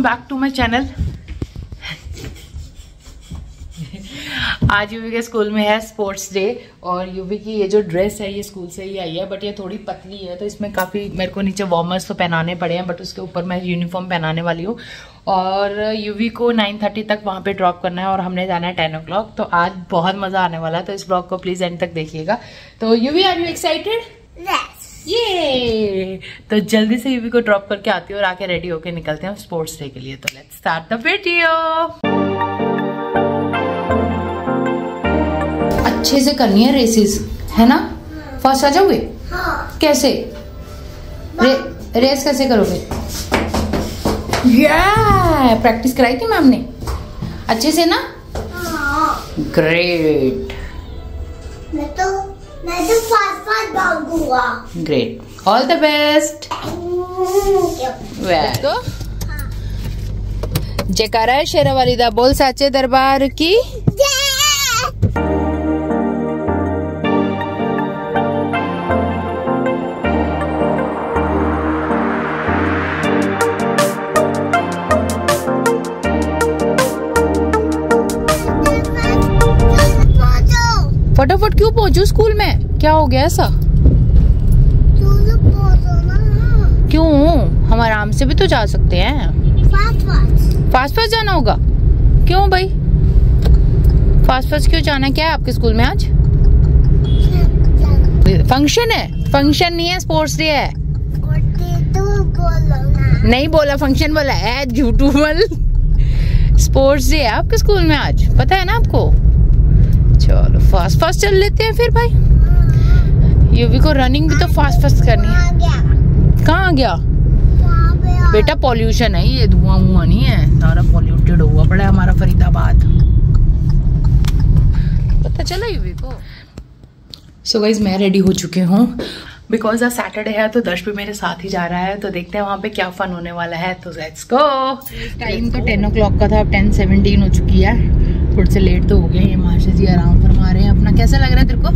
Welcome back to my channel आज यूवी के school में है स्पोर्ट्स डे और यूवी की ये जो ड्रेस है, ये स्कूल से ही आई है बट ये थोड़ी पतली है तो इसमें काफ़ी मेरे को नीचे वार्मर्स तो पहनाने पड़े हैं बट उसके ऊपर मैं यूनिफॉर्म पहनाने वाली हूँ। और यूवी को 9:30 तक वहाँ पे ड्रॉप करना है और हमने जाना है टेन ओ तो आज बहुत मज़ा आने वाला है तो इस ब्लॉग को प्लीज़ एंड तक देखिएगा। तो यूवी आर यू एक्साइटेड ये तो जल्दी से यूवी को ड्रॉप करके आती हूँ और आके रेडी होके निकलते हैं स्पोर्ट्स डे के लिए। तो लेट्स स्टार्ट द वीडियो अच्छे से करनी है रेसेस है ना? फ़र्स्ट आ जाओगे? हाँ। कैसे? रे, रेस कैसे करोगे? या प्रैक्टिस कराई थी मैम ने? अच्छे से ना? हाँ। ग्रेट मैं तो मैं तो फास्ट फास्ट भागूँगा ग्रेट ऑल द बेस्ट तो जयकारा है शेरा वालिदा बोल साचे दरबार की। फटाफट क्यों पहुंचू स्कूल में? क्या हो गया ऐसा? क्यों? हम आराम से भी तो जा सकते हैं। फास्ट फास्ट जाना होगा। क्यों भाई? फास्ट फास्ट क्यों जाना क्या है आपके स्कूल में आज? फ़ंक्शन है। फ़ंक्शन नहीं है स्पोर्ट्स डे है। नहीं बोला फ़ंक्शन बोला है झूठू बोल स्पोर्ट्स डे है आपके स्कूल में आज। पता है ना आपको? चलो फास्ट फास्ट चल लेते हैं फिर भाई। यूवी को रनिंग भी तो फास्ट फास्ट करनी है। कहाँ आ गया? बेटा पॉल्यूशन है ये धुआँ हुआ नहीं है। सारा पॉल्यूटेड हुआ पड़ा है हमारा फरीदाबाद। पता चला यूवी को? सो so गाइज़ मैं रेडी हो चुकी हूँ। बिकॉज़ आज सैटरडे है तो दर्श भी मेरे साथ ही जा रहा है तो देखते हैं वहाँ पे क्या फन होने वाला है। तो लेट्स गो टाइम तो टेन ओ क्लॉक का था अब टेन सेवनटीन हो चुकी है। थोड़े से लेट तो हो गए ये माशा जी आराम फरमा रहे हैं अपना। कैसा लग रहा है तेरे को?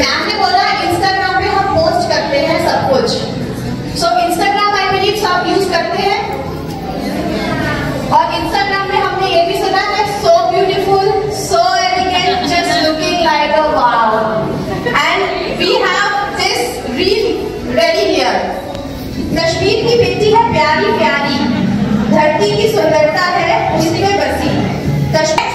मैम ने बोला इंस्टाग्राम पे हम पोस्ट करते हैं सब कुछ. सो इंस्टाग्राम आई बिलीव सब यूज़ करते हैं। और इंस्टाग्राम में हमने ये भी सुना है so beautiful so elegant just looking like a wow and we have this reel ready here Kashmir की बेटी है, प्यारी प्यारी। धरती की सुंदरता है उसमें बसी। Kashmir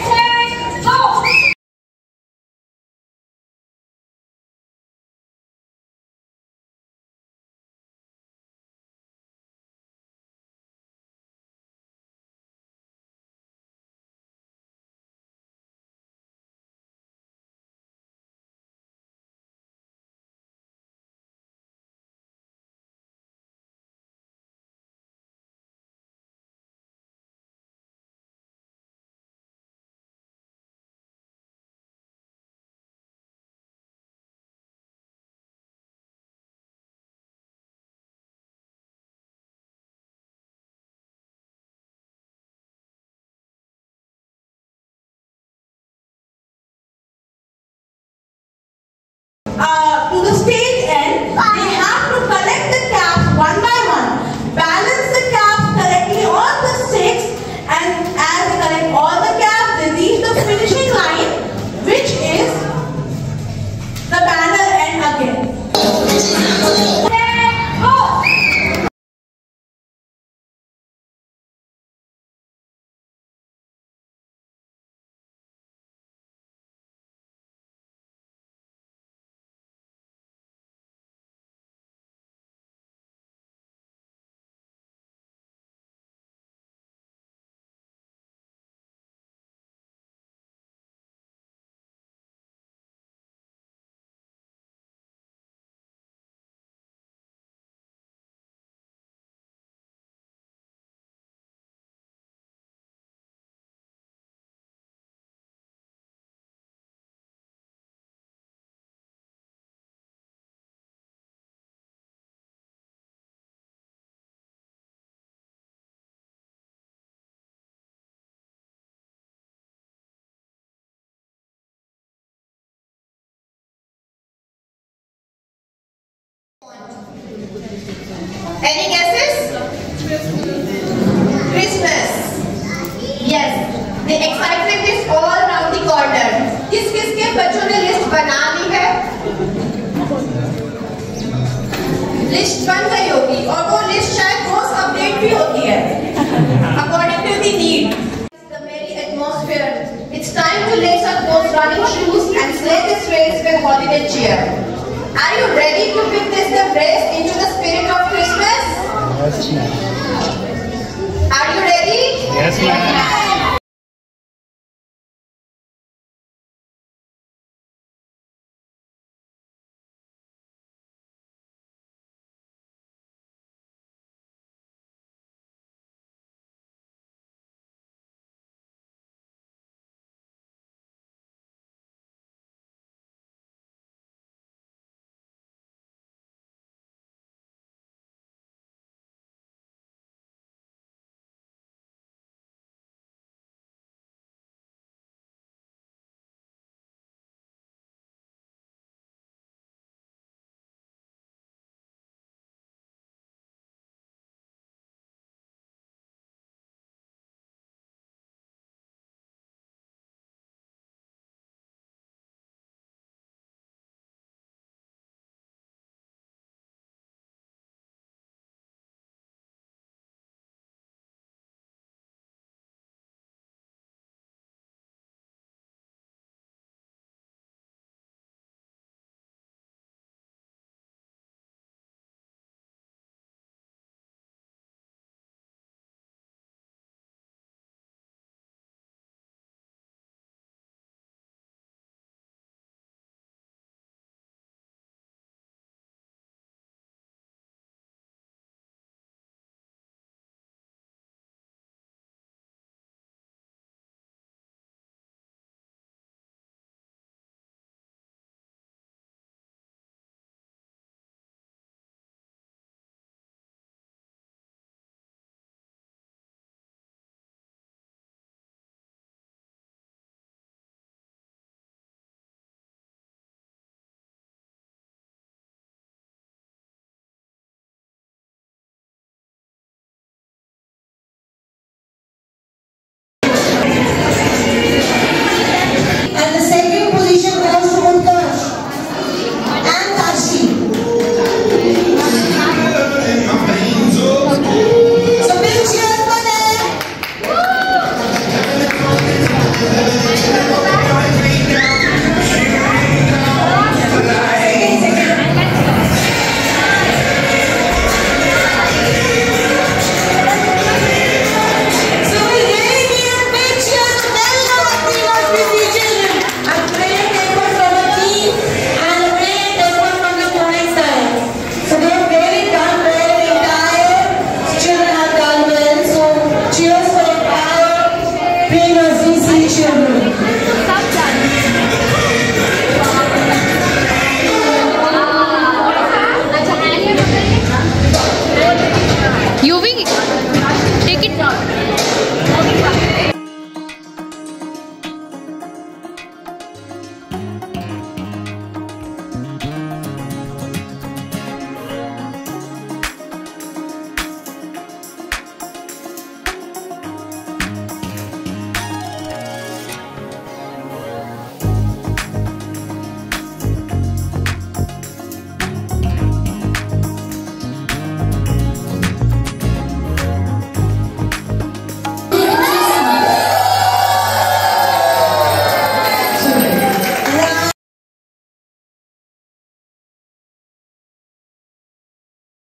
Any guesses? Christmas. Yes. The excitement is all around the corner. किस किस के बच्चों ने लिस्ट बना ली है लिस्ट बन गई होगी और वो लिस्ट शायद रोज अपडेट भी होती है according to the need The merry atmosphere. It's time to lace up those running shoes and slay this race with holiday cheer. Are you ready to witness the race into the spirit of Christmas? Yes, ma'am. Are you ready? Yes, ma'am.